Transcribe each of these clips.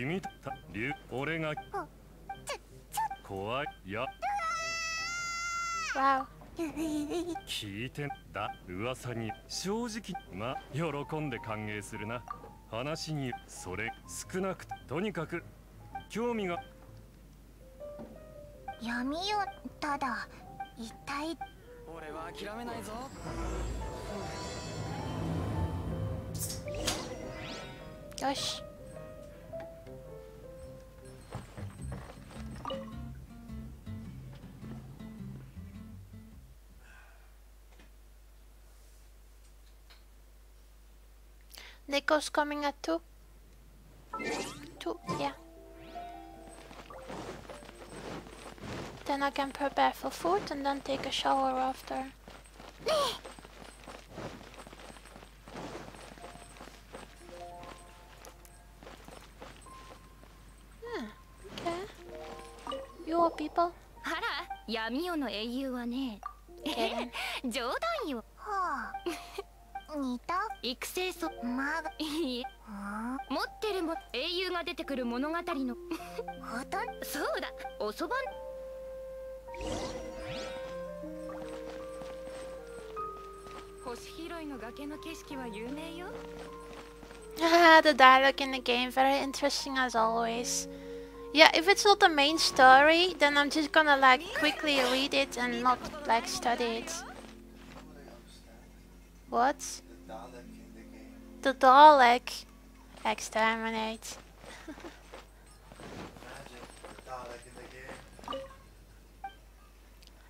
君た竜俺が。怖いいや Wow. 聞いてんだ噂に。正直ま喜んで歓迎するな。話にそれ少なくとにかく興味が。闇よただ一体。俺は諦めないぞ。Gosh. Nico's coming at 2. 2, yeah. Then I can prepare for food and then take a shower after. Okay. You all people? あら闇夜の英雄はね Okay then. 冗談よはあ似た 育成そまがいい持ってるも英雄が出てくる物語のあほとんそうだおそば星拾いの崖の景色は有名よ the dialogue in the game, very interesting as always. Yeah, if it's not the main story, then I'm just gonna like quickly read it and not like study it. What? The Dalek. Exterminate.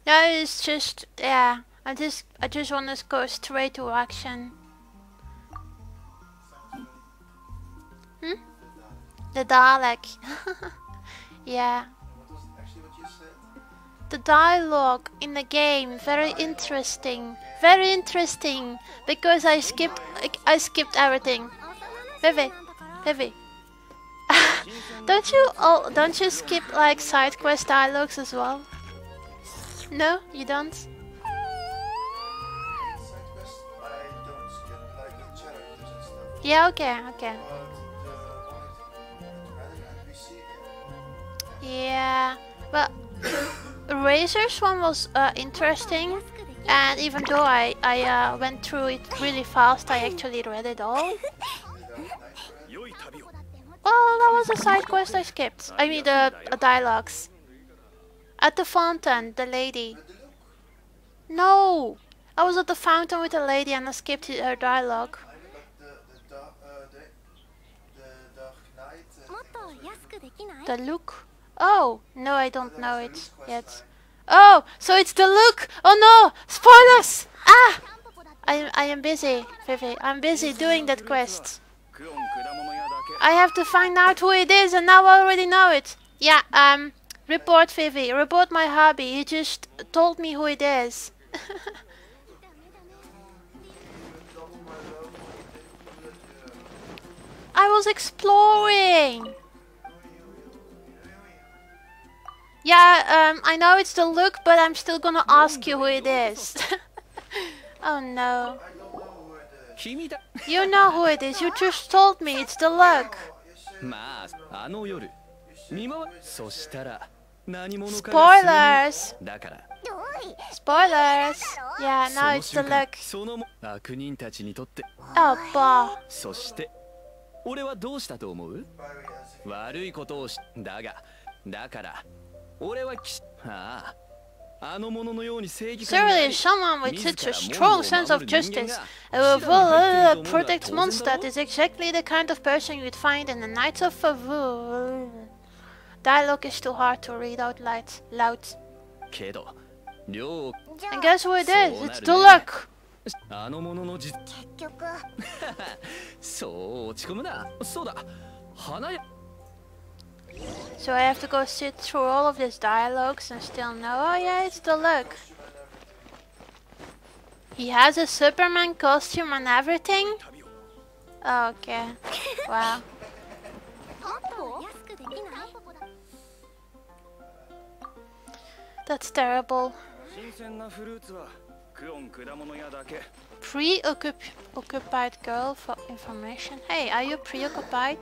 No, it's just yeah. I just I just want to go straight to action. Hmm? The Dalek. yeah. The dialogue in the game very interesting. Very interesting because I skipped I, skipped everything. Vivi, Vivi. don't you all don't you skip like side quest dialogues as well? No, you don't. Yeah, okay, okay. Yeah, but Razors one was uh, interesting, and even though I, I uh, went through it really fast, I actually read it all. Well, that was a side quest I skipped. I mean, the uh, dialogues. At the fountain, the lady. No! I was at the fountain with the lady and I skipped her dialogue. Diluc. Oh, no, I don't know it yet. Oh, so it's Diluc! Oh no! Spoilers! Ah! I, I am busy, Vivi. I'm busy doing that quest. I have to find out who it is and now I already know it. Yeah, um, report Vivi. Report my hobby. He just told me who it is. I was exploring! Yeah, um, I know it's the look, but I'm still gonna ask you who it is. oh no. You know who it is, you just told me, it's the look. Spoilers! Spoilers! Yeah, now it's the look. Oh, bah. 俺はどうしたと思う悪いことをしだがだから Surely someone with such a strong sense of justice and with all protect Mondstadt is exactly the kind of person you'd find in the Knights of Favor. Dialogue is too hard to read out loud. loud. And guess who it is? It's Diluc! あのものの実結局そう落ち込むなそうだ花屋 so I have to go sit through all of these dialogues and still know, oh yeah, it's Diluc. He has a Superman costume and everything? Okay, wow. That's terrible. Preoccupied girl for Information. Hey, are you preoccupied?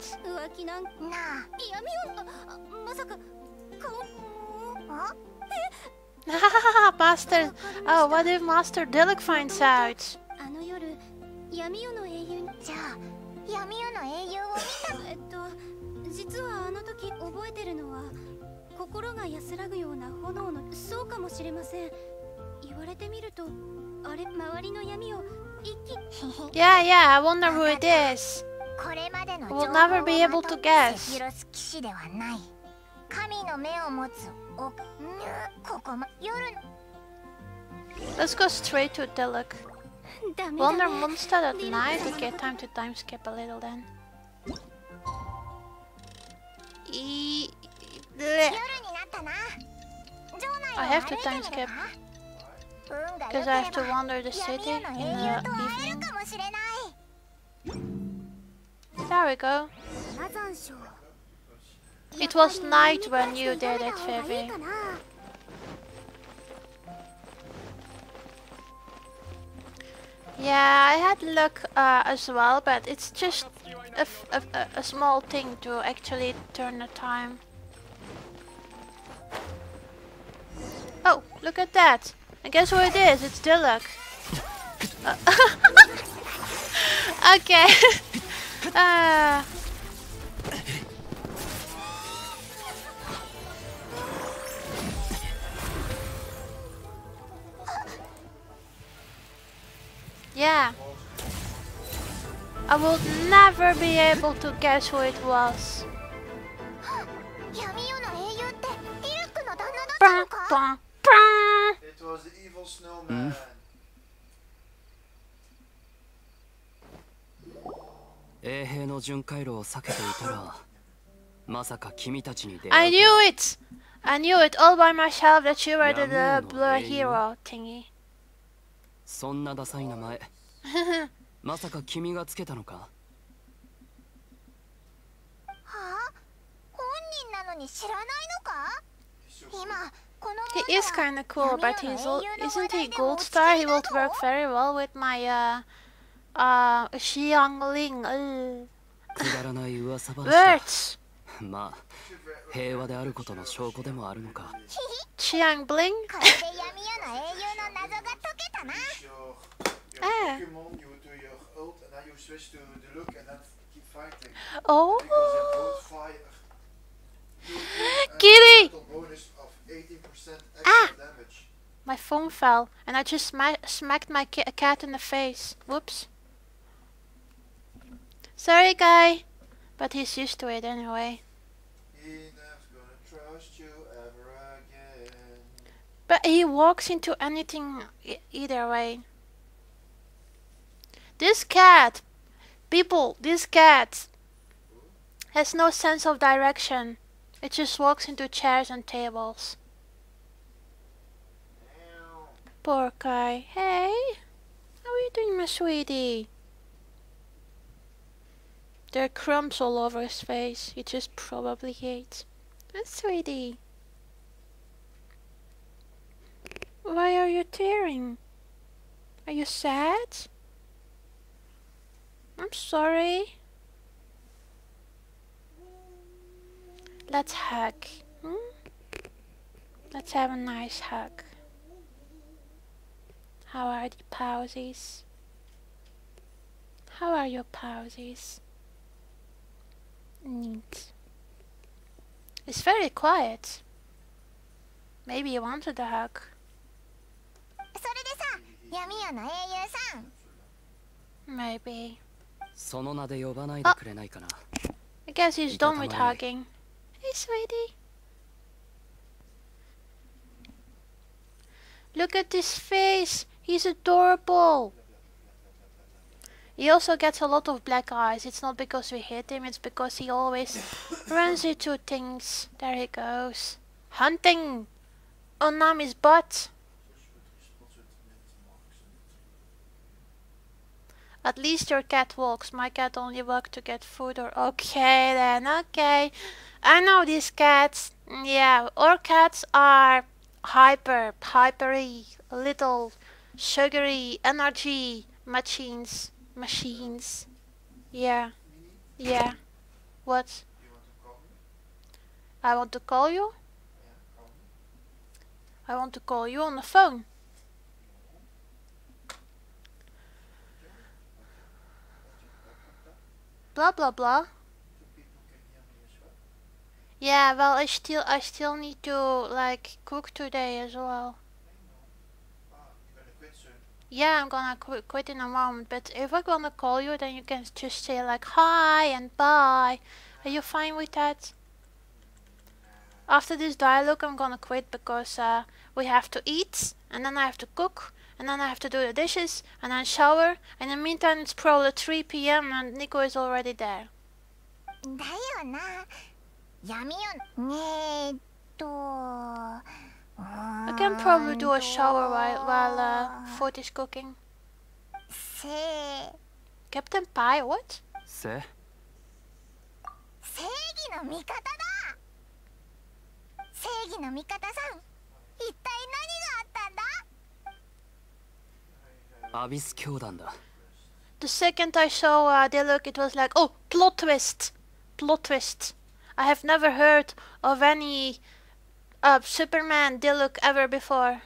Master! Oh, uh, what if Master Diluc finds out? yeah, yeah, I wonder who it is. We'll never be able to guess. Let's go straight to Diluc. Wonder Monster at night? Okay, time to time skip a little then. I have to time skip. Because I have to wander the city in the evening. There we go. It was night when you did it, Phoebe. Yeah, I had luck uh, as well, but it's just a, a small thing to actually turn the time. Oh, look at that! And guess who it is? It's Diluc. Uh, okay. uh. Yeah. I will never be able to guess who it was. It was evil snowman. 衛兵の巡回路を避けていたらまさか君たちに出 I 会う knew it! I knew it all by myself that you were the, the no, hero thingy. そんなダサい名前まさか君がつけたのかはあ本人なのに知らないのか今 He is kinda cool, but he's al- isn't he Gold Star? He would work very well with my uh uh Xiangling uh, くだらない噂話 words. だまあ平和であることの証拠でもあるのか Xiangbling? これで闇夜の英雄の謎が解けたな Your, your Ah. Pokemon, you do your ult and then you switch to the look and then keep fighting. Oh, Because in both fire, you get a Kitty! Ah. damage. my phone fell, and I just sma- smacked my ki- cat in the face. Whoops. Sorry, guy, but he's used to it anyway. He never gonna trust you ever again. But he walks into anything either way. This cat, people, this cat has no sense of direction. It just walks into chairs and tables. Poor guy. Hey, how are you doing, my sweetie? There are crumbs all over his face. He just probably ate. Oh, sweetie. Why are you tearing? Are you sad? I'm sorry. Let's hug. Hmm? Let's have a nice hug. How are the pauses? How are your pauses? Neat. It's very quiet. Maybe you wanted a hug. それでさ闇夜の英雄さん Maybe. その名で呼ばないでくれないかな I guess he's done with Itatamare. hugging. Hey, sweetie. Look at his face. He's adorable. He also gets a lot of black eyes. It's not because we hit him, it's because he always runs into things. There he goes. Hunting! Onami's butt. At least your cat walks. My cat only walks to get food or okay then, okay. I know these cats. Yeah, our cats are hyper, hypery, little sugary energy machines. Machines. Yeah. Yeah. What? I want to call you? I want to call you on the phone. Blah blah blah. Yeah, well I still I still need to like cook today as well. I know. Ah, you're gonna quit soon Yeah, I'm gonna qu- quit in a moment, but if I'm gonna call you, then you can just say like hi and bye. Are you fine with that? After this dialogue, I'm gonna quit because uh, we have to eat, and then I have to cook, and then I have to do the dishes, and then shower. In the meantime, it's probably 3 p.m. and Nico is already there. だよな闇夜ねえっと I can probably do a shower while, while uh, food is cooking. Captain Pie, what? Se? The second I saw uh, Diluc, it was like, oh, plot twist! Plot twist! I have never heard of any uh, Superman Diluc ever before.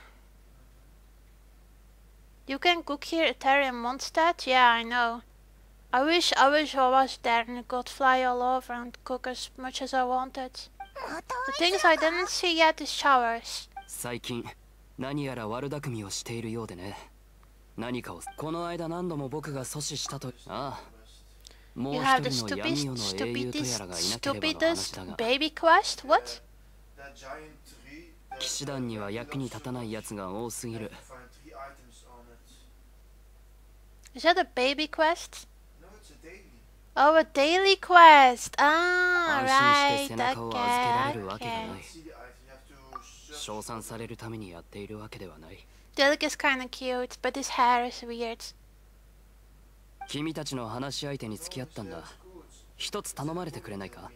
You can cook here at Terry Mondstadt? Yeah, I know. I wish, I wish I was there and could fly all over and cook as much as I wanted. また The things I didn't see yet is showers. 最近何やら悪巧みをしているようでね何かをこの間何度も僕が阻止したとああもう You 一 have the 人の闇夜の stupidest, 英雄とやらがいなければの話 stupidest だが baby quest? What? 騎士団には役に立たない奴が多すぎる. Is that a baby quest? Oh, a daily quest. Ah, right. Okay, okay. い See the item. You have to search 称賛されるためにやっているわけではない Dilk is kinda cute, but his hair is weird. 君たちの話し相手に付き合ったんだ一つ頼まれてくれないか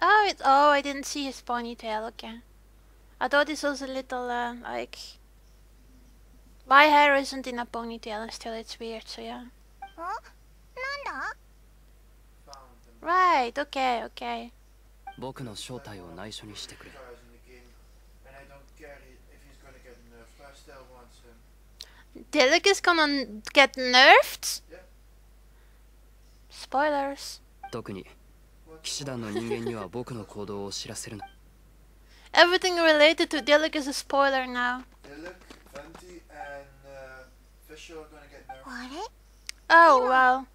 Oh, it's oh, I didn't see his ponytail. Okay, I thought this was a little uh, like my hair isn't in a ponytail, and still it's weird. So yeah. Huh? Nanda? Right. Okay. Okay. 僕の正体を内緒にしてくれ。Diluc is gonna get nerfed? Spoilers. 特に騎士団の人間には僕の行動を知らせるな Everything related to Dilk is a spoiler now. Dilek, Venti, and uh, Fisher are gonna get れ Oh, well.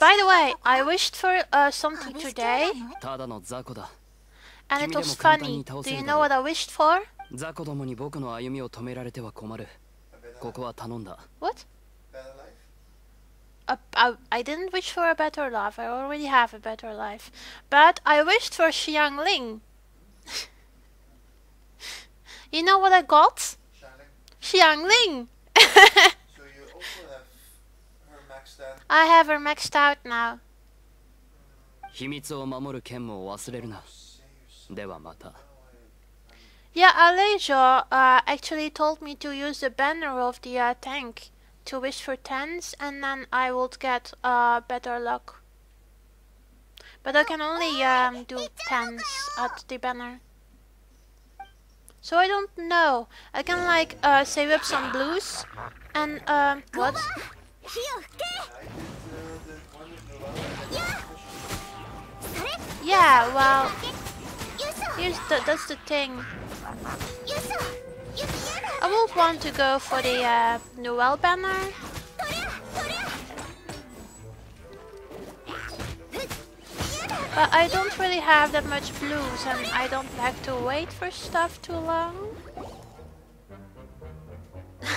By the way, I wished for uh, something today, 教団のただの雑魚だ and it was funny. Do you know what I wished for? 雑魚どもに僕の歩みを止められては困るここは頼んだ What? better life. A, I, I didn't wish for a better life. I already have a better life. But I wished for Xiang Ling. you know what I got? Shining. Xiang Ling. So you also have her maxed out. I have her maxed out now. 秘密を守る剣も忘れるな Say yourself. ではまた Yeah, Alejo uh, actually told me to use the banner of the uh, tank to wish for tens and then I would get uh, better luck. But I can only um, do tens at the banner. So I don't know. I can like uh, save up some blues and uh, what? Yeah, well, here's the, that's the thing. I will want to go for the uh, Noelle banner. But I don't really have that much blues and I don't like to wait for stuff too long.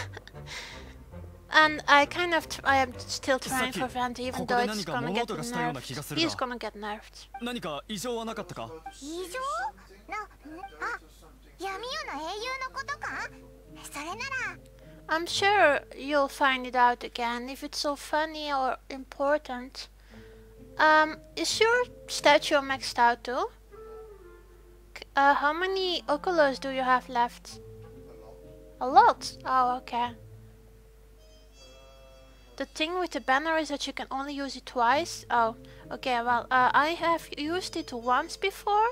and I kind of I am still trying for Vant even though it's gonna get nerfed. He's gonna get nerfed. 何か異常はなかったか異常な、あ、闇夜の英雄のことか I'm sure you'll find it out again if it's so funny or important. Um, is your statue maxed out too? Uh, how many oculars do you have left? A lot? Oh, okay. The thing with the banner is that you can only use it twice. Oh, okay, well, uh, I have used it once before.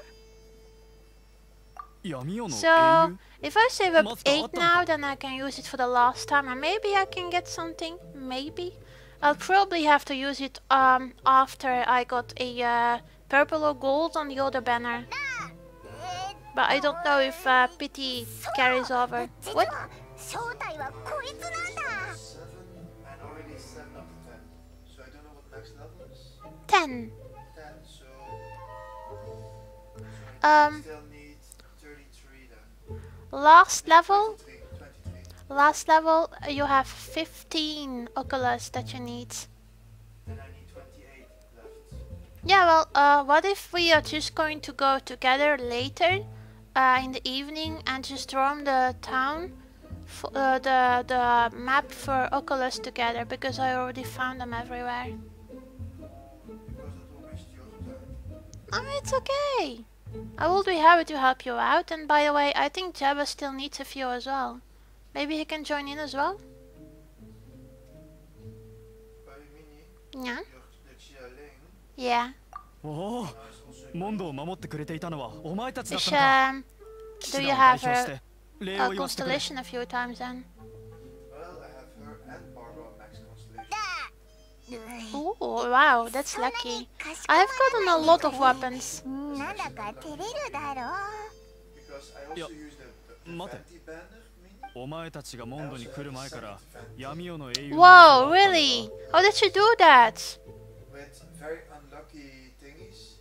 So, if I save up 8 now, then I can use it for the last time. And maybe I can get something. Maybe. I'll probably have to use it um, after I got a uh, purple or gold on the other banner. But I don't know if uh, Pity carries over. What? Ten. Um last level. 23, 23. Last level, you have 15 Oculus that you need. Then I need 28 left. Yeah, well, uh, what if we are just going to go together later, uh, in the evening, and just roam the town, uh, the the map for Oculus together? Because I already found them everywhere. Because it will waste your time. I mean, it's okay. I will be happy to help you out. And by the way, I think Jabba still needs a few as well. Maybe he can join in as well. By Mini, Yeah. your, the Chia Ling Yeah. おお is also モンドを守ってくれていたのはお前たちだっ Is たのか um 騎 do 士 you 団を代 have 表し her て礼 uh, を言わせてくれ constellation a few times then? う Ooh, wow, that's そんな lucky. にかしこま I've ら gotten a ない lot で of くれ weapons. なんだか照れるだろ Because I also Yeah. use the, the Mate. Fenty banner mini. お前たちがモンドに来る前から闇夜の英雄 Whoa, really? How did you do that? with very unlucky thingies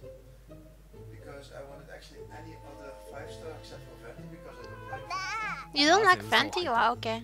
because I wanted actually any other five star except for Venti because I don't like う You don't Ah, like okay, Fenty? so- Wow, okay.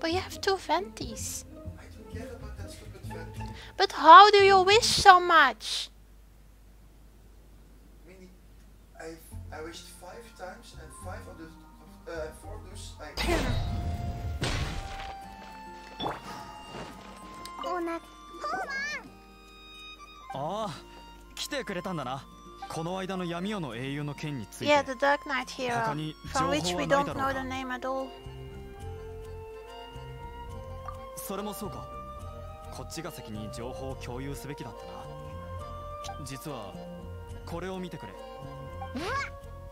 But you have two Fenties. But how do you wish so much? I, I wished five times and five of the uh, four those I. oh, ああ、来てくれたんだな。この間の闇夜の英雄の件について。Yeah, the Dark Knight hero, 他に from 情 which 報 we はない don't だろ know う the か name at all. それもそうか。こっちが先に情報を共有すべきだったな。実はこれを見てくれ。うわ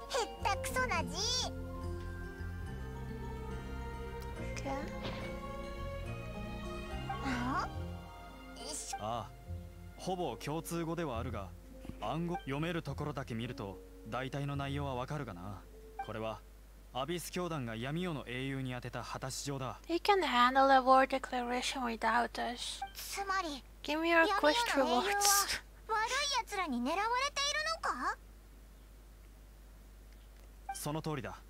へったくそな字。しああほぼ共通語ではあるが暗号読めるところだけ見ると大体の内容はわかるがな。これはアビス教団が闇夜の英雄に当てた果たし状だ。He can handle a war declaration without us. つまり Give me your 闇 quest 夜の英雄は rewards. 悪い奴らに狙われているのか？その通りだ。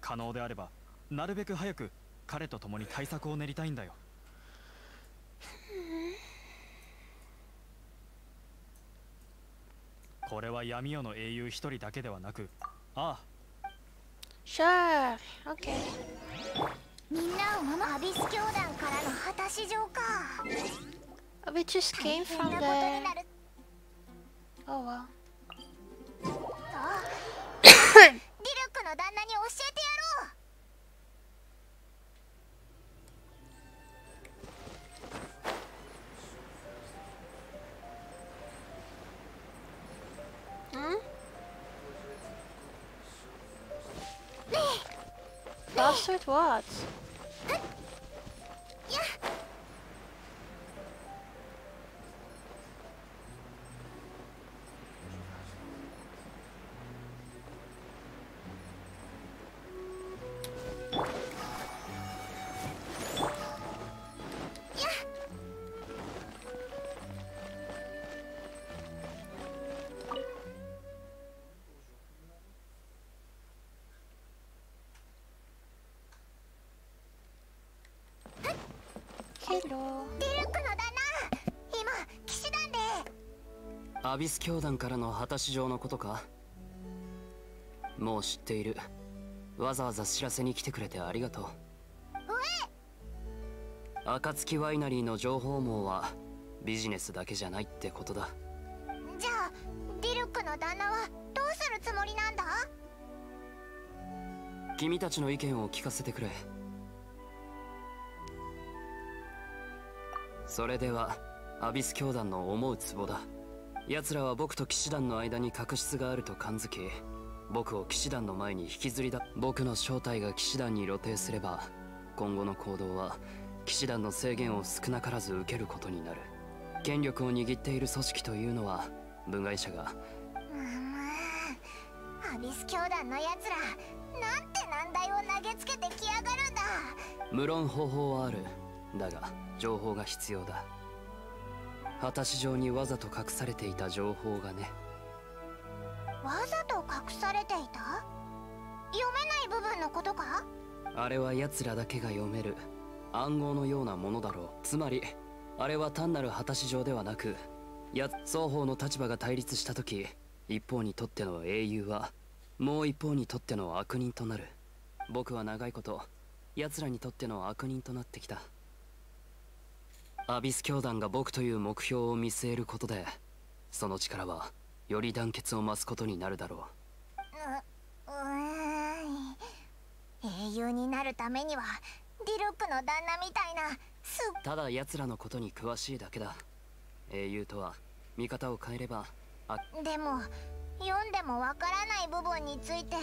可能であればなるべく早く彼と共に対策を練りたいんだよこれは闇夜の英雄一人だけではなくああ Sure. Okay. みんなを守るアビス教団からの果たし状か We just 大 came 変 from the. Oh well. what? アビス教団からの果たし状のことか？もう知っている。わざわざ知らせに来てくれてありがとう。暁ワイナリーの情報網はビジネスだけじゃないってことだ。じゃあディルックの旦那はどうするつもりなんだ？君たちの意見を聞かせてくれ。それではアビス教団の思うツボだ奴らは僕と騎士団の間に確執があると感づき僕を騎士団の前に引きずりだ僕の正体が騎士団に露呈すれば今後の行動は騎士団の制限を少なからず受けることになる。権力を握っている組織というのは部外者がアビス教団のやつらなんて難題を投げつけてきやがるんだ。無論方法はある。だが情報が必要だ果たし状にわざと隠されていた情報がね。わざと隠されていた？読めない部分のことか？あれは奴らだけが読める。暗号のようなものだろう。つまりあれは単なる果たし状ではなくや双方の立場が対立した時一方にとっての英雄はもう一方にとっての悪人となる。僕は長いこと奴らにとっての悪人となってきたアビス教団が僕という目標を見据えることでその力はより団結を増すことになるだろう。ううーん。英雄になるためにはディルックの旦那みたいなただ奴らのことに詳しいだけだ。英雄とは見方を変えればあでも読んでもわからない部分について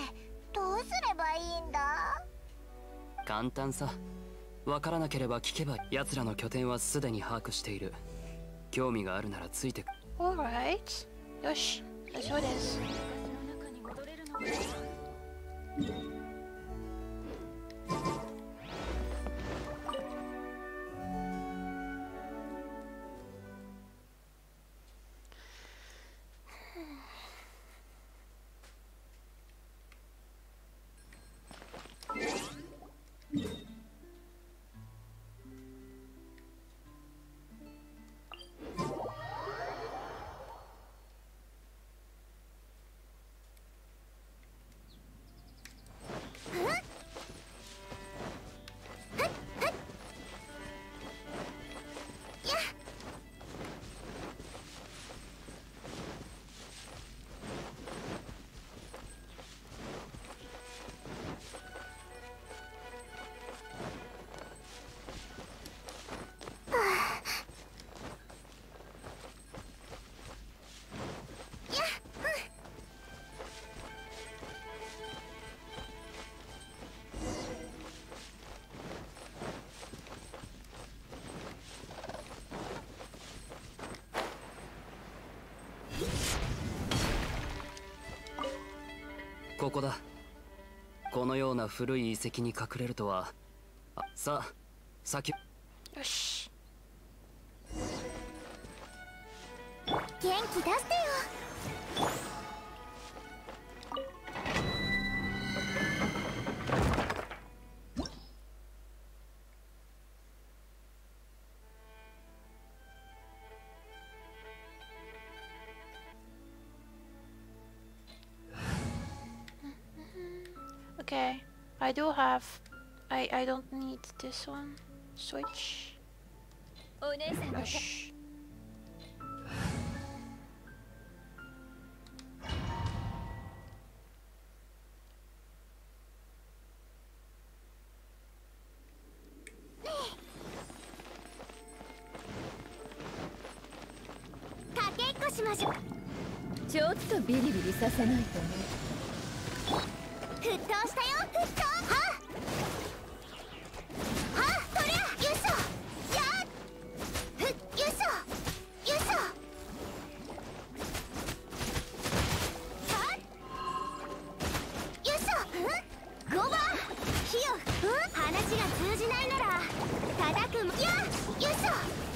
どうすればいいんだ？簡単さわからなければ聞けば奴らの拠点はすでに把握している。興味があるならついて Alright. よしそうですここだ。このような古い遺跡に隠れるとは。あさあ先 Okay, I do have. I I don't need this one. Switch. Oh, お話が通じないなら叩くもよっよいしょ。